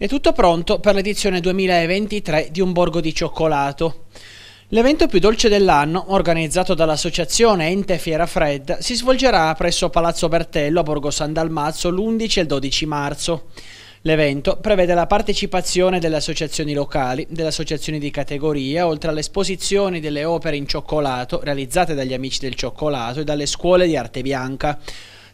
È tutto pronto per l'edizione 2023 di Un Borgo di Cioccolato. L'evento più dolce dell'anno, organizzato dall'associazione Ente Fiera Fredda, si svolgerà presso Palazzo Bertello a Borgo San Dalmazzo l'11 e il 12 marzo. L'evento prevede la partecipazione delle associazioni locali, delle associazioni di categoria, oltre alle esposizioni delle opere in cioccolato realizzate dagli amici del cioccolato e dalle scuole di arte bianca.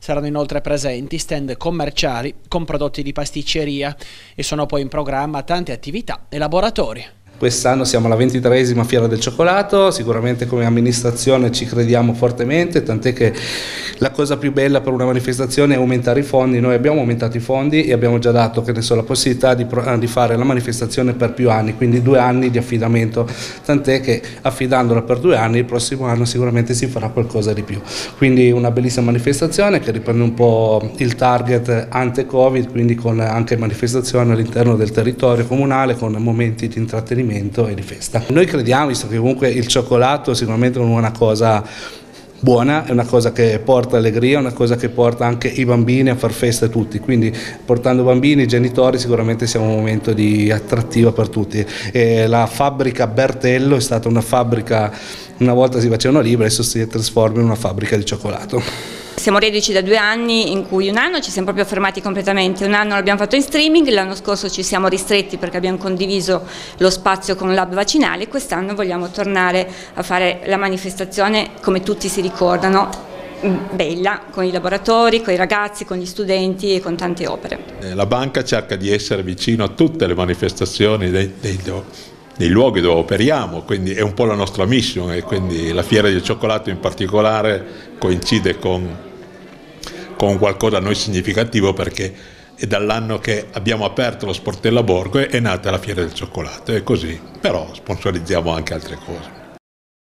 Saranno inoltre presenti stand commerciali con prodotti di pasticceria e sono poi in programma tante attività e laboratori. Quest'anno siamo alla ventitreesima Fiera del Cioccolato, sicuramente come amministrazione ci crediamo fortemente, tant'è che la cosa più bella per una manifestazione è aumentare i fondi, noi abbiamo aumentato i fondi e abbiamo già dato so, la possibilità di, di, fare la manifestazione per più anni, quindi due anni di affidamento, tant'è che affidandola per due anni il prossimo anno sicuramente si farà qualcosa di più. Quindi una bellissima manifestazione che riprende un po' il target ante-Covid, quindi con anche manifestazioni all'interno del territorio comunale con momenti di intrattenimento intrattenimento e di festa. Noi crediamo, visto che comunque il cioccolato sicuramente non è una cosa buona, è una cosa che porta allegria, è una cosa che porta anche i bambini a far festa tutti, quindi portando bambini e genitori sicuramente siamo un momento di attrattivo per tutti. E la fabbrica Bertello è stata una fabbrica, una volta si facevano libri, adesso si trasforma in una fabbrica di cioccolato. Siamo reduci da due anni in cui un anno ci siamo proprio fermati completamente, un anno l'abbiamo fatto in streaming, l'anno scorso ci siamo ristretti perché abbiamo condiviso lo spazio con l'hub vaccinale quest'anno vogliamo tornare a fare la manifestazione come tutti si ricordano, bella, con i laboratori, con i ragazzi, con gli studenti e con tante opere. Eh, la banca cerca di essere vicino a tutte le manifestazioni dei, dei, dei luoghi dove operiamo, quindi è un po' la nostra mission e quindi la fiera del cioccolato in particolare coincide con con qualcosa a noi significativo perché è dall'anno che abbiamo aperto lo Sportella Borgo e è nata la Fiera del Cioccolato e così, però sponsorizziamo anche altre cose.